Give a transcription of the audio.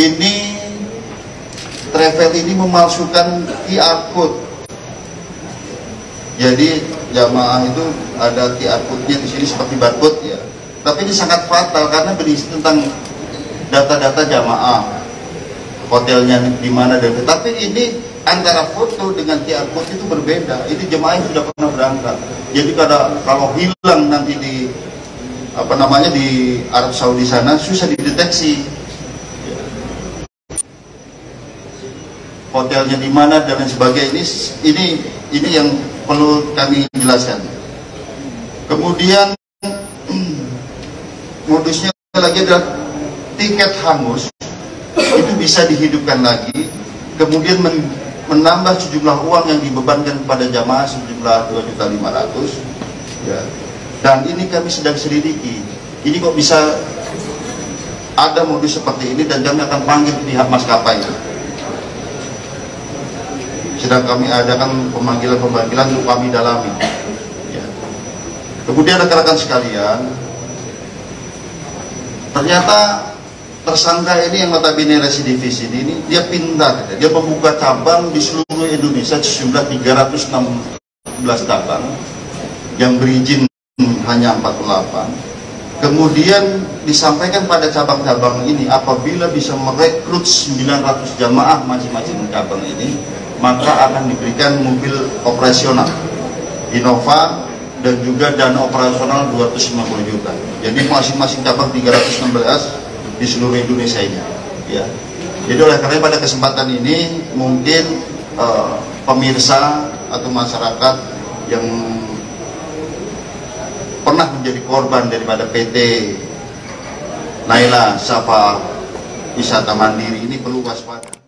ini travel ini memalsukan QR code. Jadi jamaah itu ada QR code-nya di sini seperti barcode ya. Tapi ini sangat fatal karena berisi tentang data-data jamaah, hotelnya di mana dan tapi ini antara foto dengan QR code itu berbeda. Ini jemaah yang sudah pernah berangkat. Jadi kalau kalau hilang nanti di apa namanya di Arab Saudi sana susah dideteksi. Hotelnya di mana dan lain sebagainya. Ini ini ini yang perlu kami jelaskan. Kemudian modusnya lagi adalah tiket hangus. Itu bisa dihidupkan lagi. Kemudian men menambah sejumlah uang yang dibebankan kepada jamaah sejumlah 2.500 ya. dan ini kami sedang selidiki. Ini kok bisa ada modus seperti ini dan kami akan panggil pihak maskapai sedang kami adakan pemanggilan-pemanggilan untuk kami dalami. Ya. kemudian rekan-rekan sekalian ternyata tersangka ini yang notabene residivis ini, ini dia pintar, dia. Membuka cabang di seluruh Indonesia sejumlah 316 cabang yang berizin hanya 48 kemudian disampaikan pada cabang-cabang ini apabila bisa merekrut 900 jamaah masing-masing cabang ini maka akan diberikan mobil operasional Innova dan juga dana operasional 250 juta jadi masing-masing cabang 316 di seluruh Indonesia ini. Ya. Jadi oleh karena pada kesempatan ini mungkin uh, pemirsa atau masyarakat yang pernah menjadi korban daripada PT Naila Safa Wisata Mandiri ini perlu waspada.